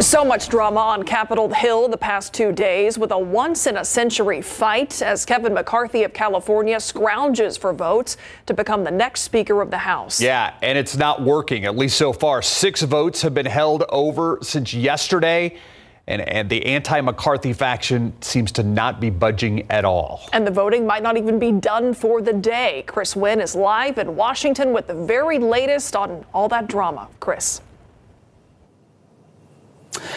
So much drama on Capitol Hill the past two days with a once in a century fight as Kevin McCarthy of California scrounges for votes to become the next Speaker of the House. Yeah, and it's not working, at least so far. Six votes have been held over since yesterday. And, and the anti McCarthy faction seems to not be budging at all. And the voting might not even be done for the day. Chris Wynn is live in Washington with the very latest on all that drama. Chris.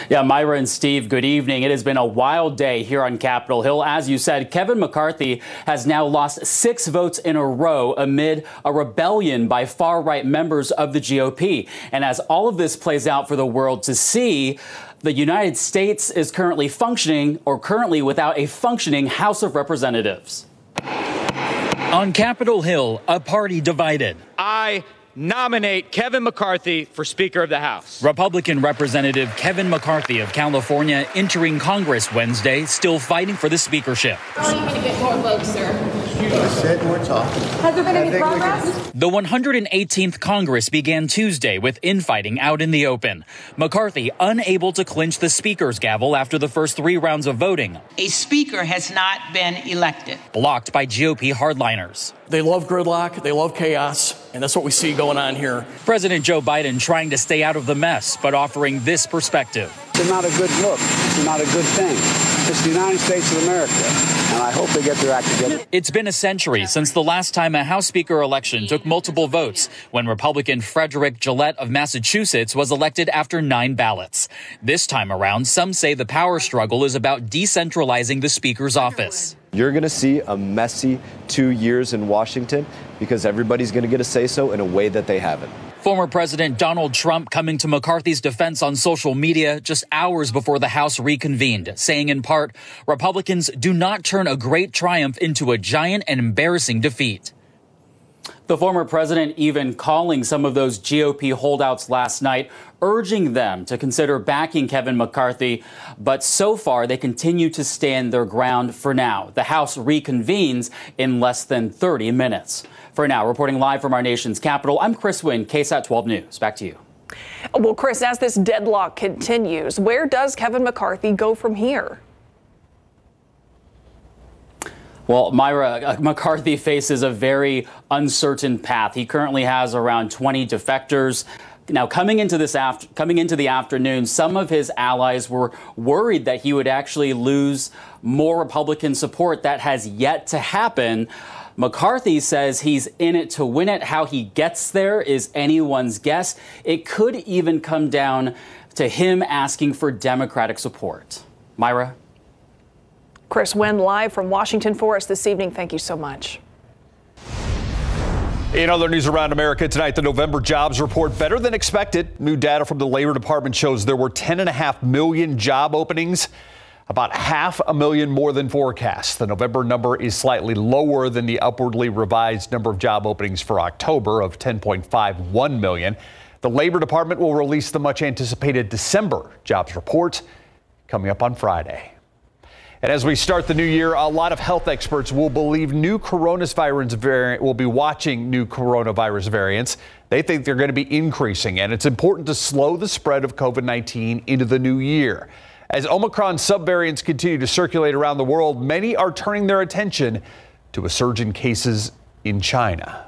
Yeah, Myra and Steve, good evening. It has been a wild day here on Capitol Hill. As you said, Kevin McCarthy has now lost six votes in a row amid a rebellion by far right members of the GOP. And as all of this plays out for the world to see, the United States is currently functioning or currently without a functioning House of Representatives. On Capitol Hill, a party divided. I nominate Kevin McCarthy for Speaker of the House. Republican Representative Kevin McCarthy of California entering Congress Wednesday, still fighting for the speakership. How are you going to get more votes, sir? I said more talk. Has there been any progress? The 118th Congress began Tuesday with infighting out in the open. McCarthy unable to clinch the speaker's gavel after the first three rounds of voting. A speaker has not been elected. Blocked by GOP hardliners. They love gridlock, they love chaos, and that's what we see going on here. President Joe Biden trying to stay out of the mess, but offering this perspective. It's not a good look. It's not a good thing. It's the United States of America, and I hope they get their act together. It's been a century since the last time a House Speaker election took multiple votes when Republican Frederick Gillett of Massachusetts was elected after nine ballots. This time around, some say the power struggle is about decentralizing the Speaker's office. You're going to see a messy two years in Washington because everybody's going to get a say so in a way that they haven't. Former President Donald Trump coming to McCarthy's defense on social media just hours before the House reconvened, saying in part, Republicans do not turn a great triumph into a giant and embarrassing defeat. The former president even calling some of those GOP holdouts last night, urging them to consider backing Kevin McCarthy. But so far, they continue to stand their ground for now. The House reconvenes in less than 30 minutes. For now, reporting live from our nation's capital, I'm Chris Wynn, KSAT 12 News. Back to you. Well, Chris, as this deadlock continues, where does Kevin McCarthy go from here? Well, Myra, uh, McCarthy faces a very uncertain path. He currently has around 20 defectors. Now, coming into this after, coming into the afternoon, some of his allies were worried that he would actually lose more Republican support. That has yet to happen. McCarthy says he's in it to win it. How he gets there is anyone's guess. It could even come down to him asking for Democratic support. Myra? Chris Wynn live from Washington for us this evening. Thank you so much. In other news around America tonight, the November jobs report better than expected. New data from the Labor Department shows there were 10.5 million job openings about half a million more than forecast. The November number is slightly lower than the upwardly revised number of job openings for October of 10.51 million. The Labor Department will release the much anticipated December jobs report coming up on Friday. And as we start the new year, a lot of health experts will believe new coronavirus variant will be watching new coronavirus variants. They think they're going to be increasing, and it's important to slow the spread of COVID 19 into the new year. As Omicron subvariants continue to circulate around the world, many are turning their attention to a surge in cases in China.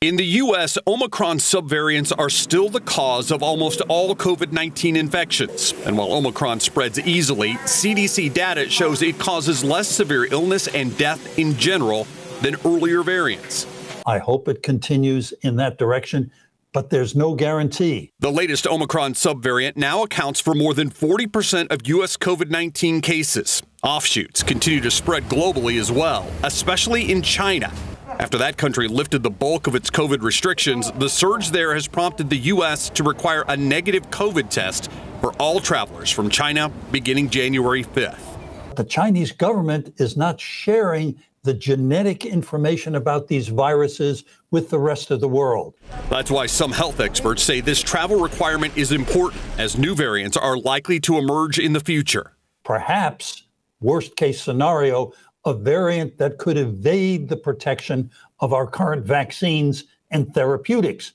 In the U.S., Omicron subvariants are still the cause of almost all COVID 19 infections. And while Omicron spreads easily, CDC data shows it causes less severe illness and death in general than earlier variants. I hope it continues in that direction but there's no guarantee. The latest Omicron subvariant now accounts for more than 40% of U.S. COVID 19 cases. Offshoots continue to spread globally as well, especially in China. After that country lifted the bulk of its COVID restrictions, the surge there has prompted the U.S. to require a negative COVID test for all travelers from China beginning January 5th. The Chinese government is not sharing the genetic information about these viruses with the rest of the world. That's why some health experts say this travel requirement is important as new variants are likely to emerge in the future. Perhaps, worst case scenario, a variant that could evade the protection of our current vaccines and therapeutics.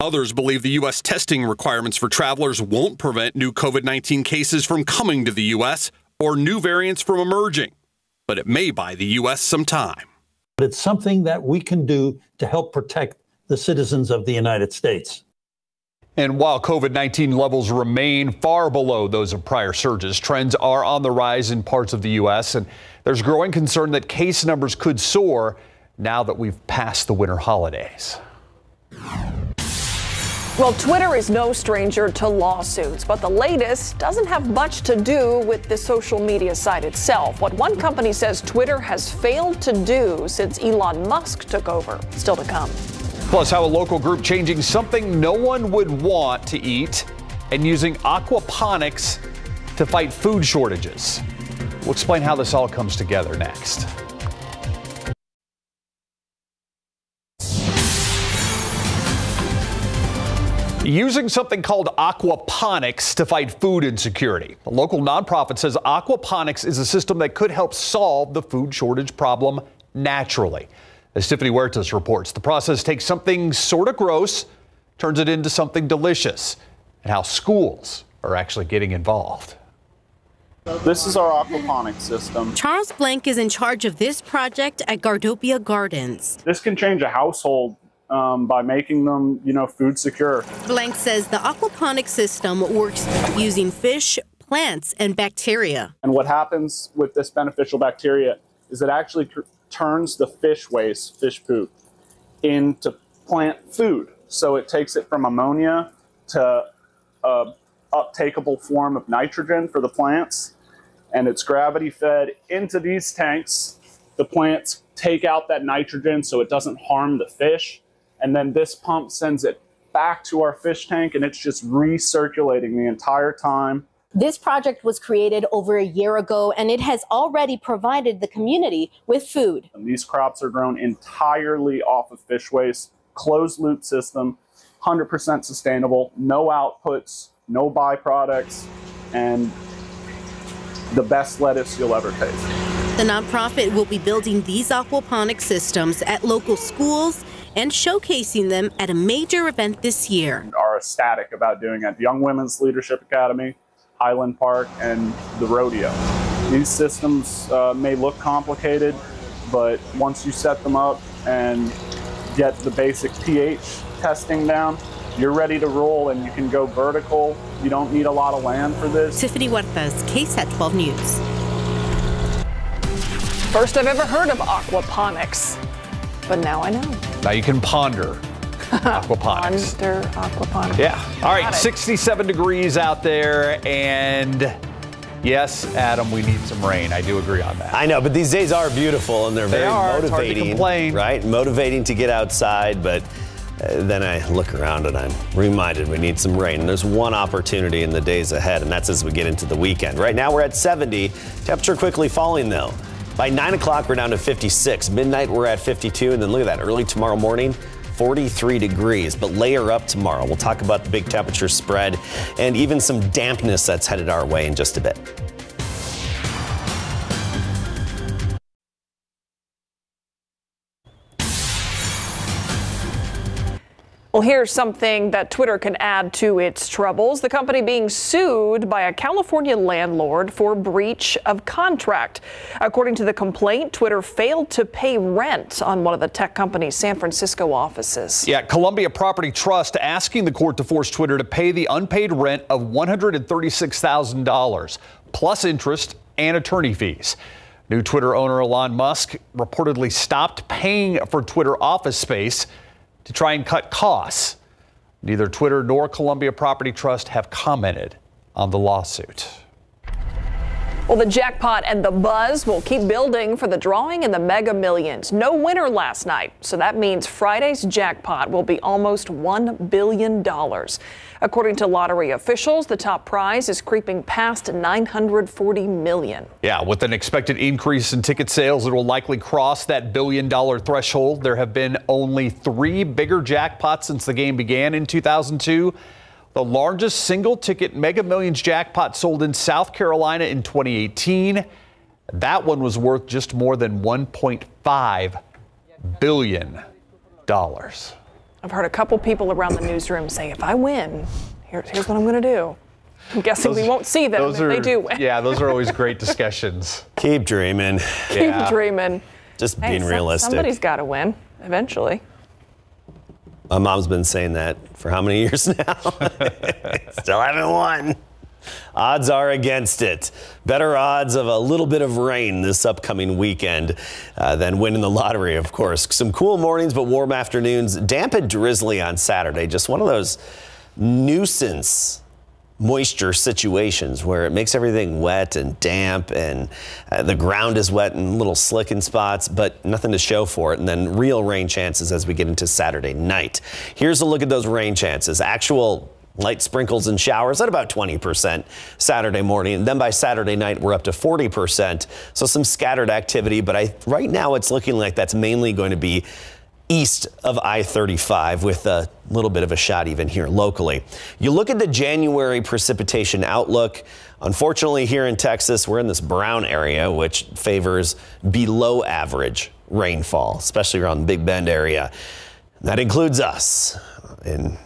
Others believe the U.S. testing requirements for travelers won't prevent new COVID 19 cases from coming to the U.S. or new variants from emerging, but it may buy the U.S. some time. But it's something that we can do to help protect the citizens of the United States. And while COVID 19 levels remain far below those of prior surges, trends are on the rise in parts of the U.S., and there's growing concern that case numbers could soar now that we've passed the winter holidays. Well, Twitter is no stranger to lawsuits, but the latest doesn't have much to do with the social media site itself. What one company says Twitter has failed to do since Elon Musk took over. Still to come. Plus, how a local group changing something no one would want to eat and using aquaponics to fight food shortages. We'll explain how this all comes together next. Using something called aquaponics to fight food insecurity. A local nonprofit says aquaponics is a system that could help solve the food shortage problem naturally. As Tiffany Huertas reports, the process takes something sort of gross, turns it into something delicious, and how schools are actually getting involved. This is our aquaponics system. Charles Blank is in charge of this project at Gardopia Gardens. This can change a household um, by making them, you know, food secure. Blank says the aquaponics system works using fish, plants, and bacteria. And what happens with this beneficial bacteria is it actually turns the fish waste, fish poop, into plant food. So it takes it from ammonia to a uptakeable form of nitrogen for the plants, and it's gravity fed into these tanks. The plants take out that nitrogen so it doesn't harm the fish and then this pump sends it back to our fish tank and it's just recirculating the entire time. This project was created over a year ago and it has already provided the community with food. And these crops are grown entirely off of fish waste, closed loop system, 100% sustainable, no outputs, no byproducts, and the best lettuce you'll ever taste. The nonprofit will be building these aquaponic systems at local schools and showcasing them at a major event this year. Are ecstatic about doing it. Young Women's Leadership Academy, Highland Park, and the rodeo. These systems uh, may look complicated, but once you set them up and get the basic pH testing down, you're ready to roll and you can go vertical. You don't need a lot of land for this. Tiffany Huertas, KSAT 12 News. First I've ever heard of aquaponics, but now I know. Now you can ponder aquaponics. Ponder aquaponics. Yeah. All right, 67 degrees out there and Yes, Adam, we need some rain. I do agree on that. I know, but these days are beautiful and they're they very are. motivating. Right? Motivating to get outside, but uh, then I look around and I'm reminded we need some rain. And there's one opportunity in the days ahead, and that's as we get into the weekend. Right now we're at 70. Temperature quickly falling though. By 9 o'clock, we're down to 56. Midnight, we're at 52. And then look at that, early tomorrow morning, 43 degrees, but layer up tomorrow. We'll talk about the big temperature spread and even some dampness that's headed our way in just a bit. Well, here's something that Twitter can add to its troubles. The company being sued by a California landlord for breach of contract. According to the complaint, Twitter failed to pay rent on one of the tech company's San Francisco offices. Yeah, Columbia Property Trust asking the court to force Twitter to pay the unpaid rent of $136,000 plus interest and attorney fees. New Twitter owner Elon Musk reportedly stopped paying for Twitter office space to try and cut costs. Neither Twitter nor Columbia Property Trust have commented on the lawsuit. Well, the jackpot and the buzz will keep building for the drawing in the mega millions. No winner last night, so that means Friday's jackpot will be almost $1 billion. According to lottery officials, the top prize is creeping past 940 million. Yeah, with an expected increase in ticket sales, it will likely cross that billion dollar threshold. There have been only three bigger jackpots since the game began in 2002. The largest single ticket Mega Millions jackpot sold in South Carolina in 2018. That one was worth just more than $1.5 billion. I've heard a couple people around the newsroom say, if I win, here's, here's what I'm going to do. I'm guessing Those- we won't see them if are, they do win. Yeah, those are always great discussions. Keep dreaming. Keep Yeah. dreaming. Just Hey, being some- realistic. Somebody's got to win eventually. My mom's been saying that for how many years now? Still haven't won. Odds are against it. Better odds of a little bit of rain this upcoming weekend uh, than winning the lottery, of course. Some cool mornings, but warm afternoons. Damp and drizzly on Saturday. Just one of those nuisance moisture situations where it makes everything wet and damp and uh, the ground is wet and little slick in spots, but nothing to show for it. And then real rain chances as we get into Saturday night. Here's a look at those rain chances. Actual light sprinkles and showers at about 20% Saturday morning. And then by Saturday night, we're up to 40%. So some scattered activity, but I, right now it's looking like that's mainly going to be east of I-35 with a little bit of a shot even here locally. You look at the January precipitation outlook. Unfortunately, here in Texas, we're in this brown area, which favors below average rainfall, especially around the Big Bend area. That includes us. And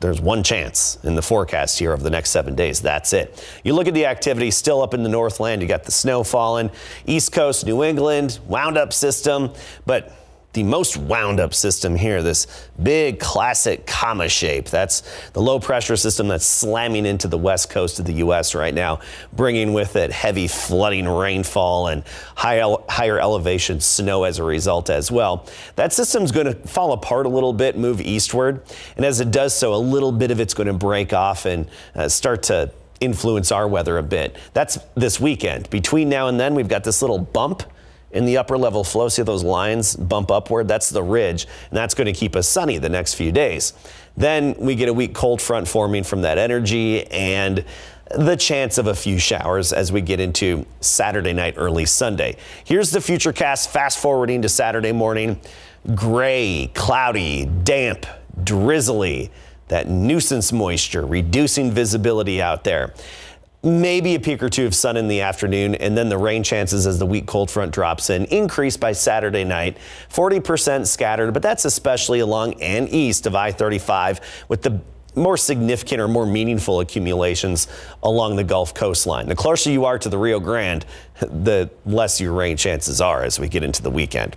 there's one chance in the forecast here of the next seven days. That's it. You look at the activity still up in the Northland. You got the snow falling, East Coast, New England, wound up system, but the most wound up system here, this big classic comma shape. That's the low pressure system that's slamming into the west coast of the U.S. right now, bringing with it heavy flooding rainfall and high higher elevation snow as a result as well. That system's going to fall apart a little bit, move eastward. And as it does so, a little bit of it's going to break off and uh, start to influence our weather a bit. That's this weekend. Between now and then, we've got this little bump in the upper level flow. See those lines bump upward? That's the ridge, and that's going to keep us sunny the next few days. Then we get a weak cold front forming from that energy and the chance of a few showers as we get into Saturday night, early Sunday. Here's the future cast fast forwarding to Saturday morning. Gray, cloudy, damp, drizzly, that nuisance moisture, reducing visibility out there maybe a peak or two of sun in the afternoon, and then the rain chances as the weak cold front drops in increase by Saturday night. 40% scattered, but that's especially along and east of I 35 with the more significant or more meaningful accumulations along the Gulf coastline. The closer you are to the Rio Grande, the less your rain chances are as we get into the weekend.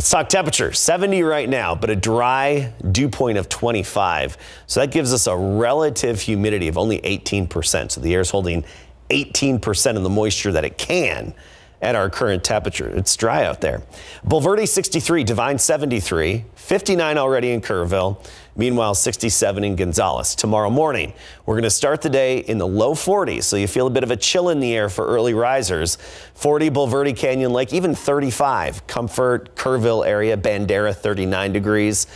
Let's talk temperature. 70 right now, but a dry dew point of 25. So that gives us a relative humidity of only 18%. So the air is holding 18% of the moisture that it can at our current temperature. It's dry out there. Bulverde 63, Devine 73, 59 already in Kerrville. Meanwhile, 67 in Gonzales. Tomorrow morning, we're going to start the day in the low 40s, so you feel a bit of a chill in the air for early risers. 40 Bulverde Canyon Lake, even 35. Comfort, Kerrville area, Bandera 39 degrees.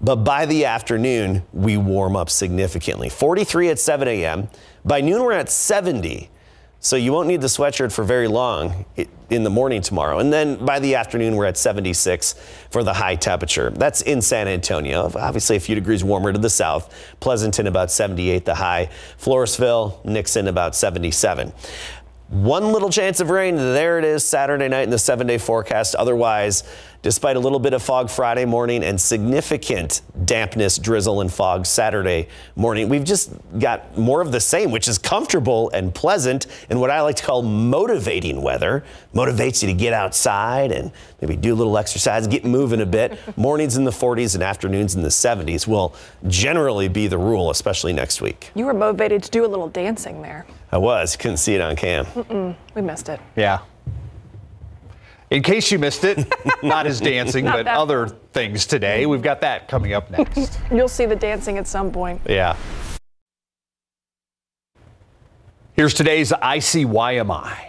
But by the afternoon, we warm up significantly. 43 at 7 a.m. By noon, we're at 70. So you won't need the sweatshirt for very long in the morning tomorrow. And then by the afternoon, we're at 76 for the high temperature. That's in San Antonio. Obviously, a few degrees warmer to the south. Pleasanton, about 78 the high. Floresville, Nixon, about 77. One little chance of rain. There it is Saturday night in the seven day forecast. Otherwise, despite a little bit of fog Friday morning and significant dampness, drizzle, and fog Saturday morning, we've just got more of the same, which is comfortable and pleasant and what I like to call motivating weather. Motivates you to get outside and maybe do a little exercise, get moving a bit. Mornings in the 40s and afternoons in the 70s will generally be the rule, especially next week. You were motivated to do a little dancing there. I was, couldn't see it on cam. Mm-mm, we missed it. Yeah. In case you missed it, not his dancing, but other things today. We've got that coming up next. You'll see the dancing at some point. yeah. Here's today's ICYMI.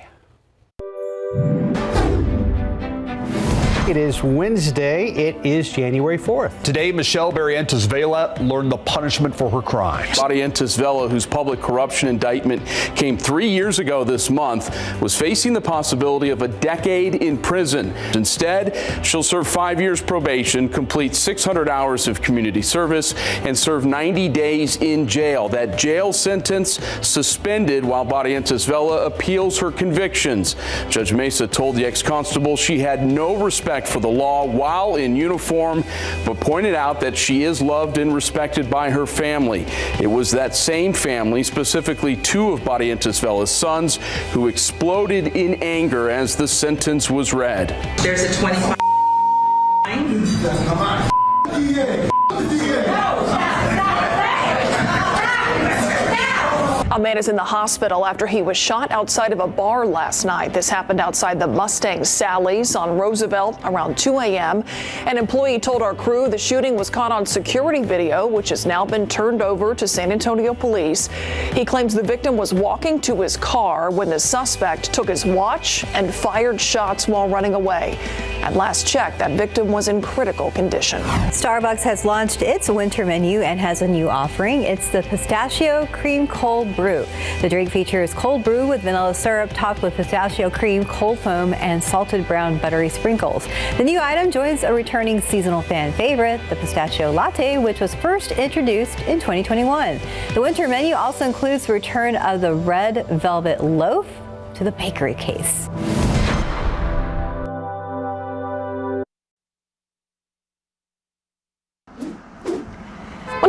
It is Wednesday. It is January 4th. Today, Michelle Barrientes Vela learned the punishment for her crimes. Barrientes Vela, whose public corruption indictment came three years ago this month, was facing the possibility of a decade in prison. Instead, she'll serve five years probation, complete 600 hours of community service, and serve 90 days in jail. That jail sentence suspended while Barrientes Vela appeals her convictions. Judge Mesa told the ex-constable she had no respect respect for the law while in uniform, but pointed out that she is loved and respected by her family. It was that same family, specifically two of Barrientes Vela's sons, who exploded in anger as the sentence was read. There's a 25 A man is in the hospital after he was shot outside of a bar last night. This happened outside the Mustang Sally's on Roosevelt around 2 a.m. An employee told our crew the shooting was caught on security video, which has now been turned over to San Antonio police. He claims the victim was walking to his car when the suspect took his watch and fired shots while running away. At last check, that victim was in critical condition. Starbucks has launched its winter menu and has a new offering. It's the pistachio cream cold brew. The drink features cold brew with vanilla syrup topped with pistachio cream, cold foam, and salted brown buttery sprinkles. The new item joins a returning seasonal fan favorite, the pistachio latte, which was first introduced in 2021. The winter menu also includes the return of the red velvet loaf to the bakery case.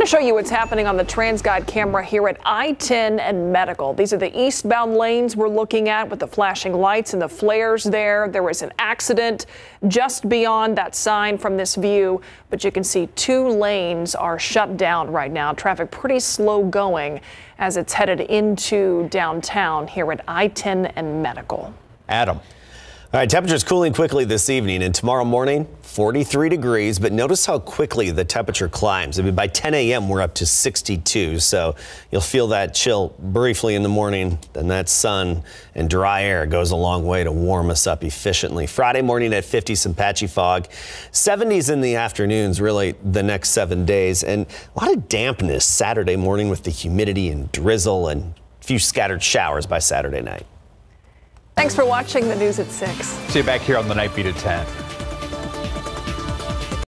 Want to show you what's happening on the TransGuide camera here at I-10 and Medical. These are the eastbound lanes we're looking at with the flashing lights and the flares there. There was an accident just beyond that sign from this view, but you can see two lanes are shut down right now. Traffic pretty slow going as it's headed into downtown here at I-10 and Medical. Adam. All right, temperatures cooling quickly this evening and tomorrow morning, 43 degrees. But notice how quickly the temperature climbs. I mean, by 10 a.m., we're up to 62. So you'll feel that chill briefly in the morning. Then that sun and dry air goes a long way to warm us up efficiently. Friday morning at 50, some patchy fog. 70s in the afternoons, really the next seven days. And a lot of dampness Saturday morning with the humidity and drizzle and a few scattered showers by Saturday night. Thanks for watching the news at 6. See you back here on the Night Beat at 10.